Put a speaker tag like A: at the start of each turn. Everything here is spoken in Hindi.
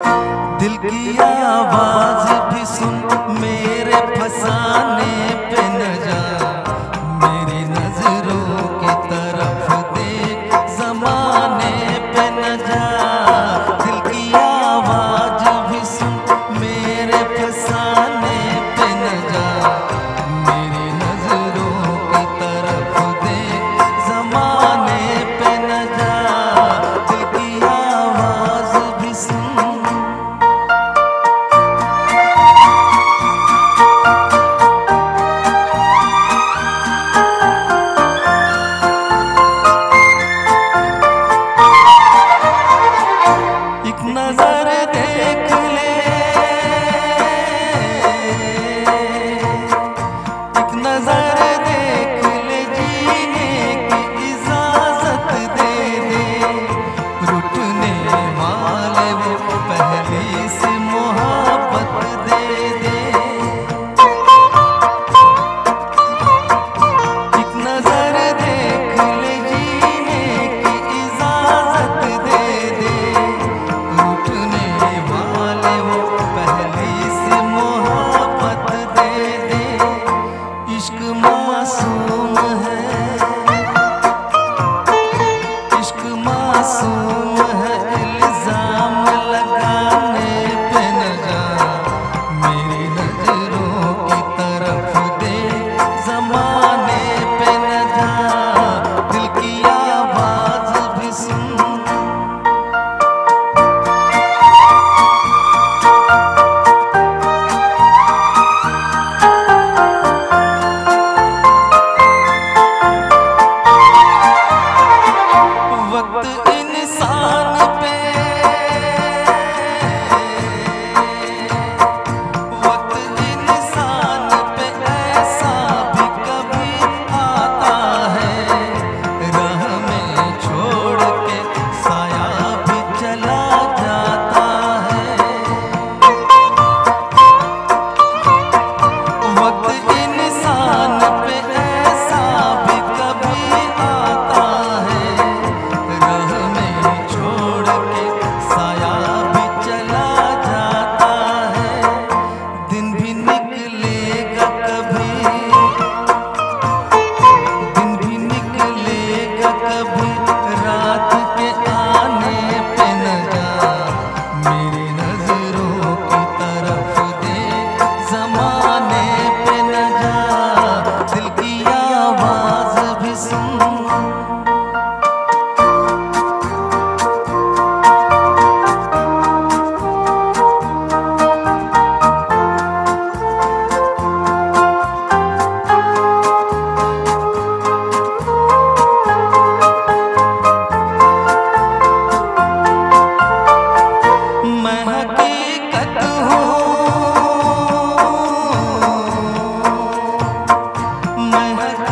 A: दिल की आवाज़ भी सुन मेरे फसाने नजर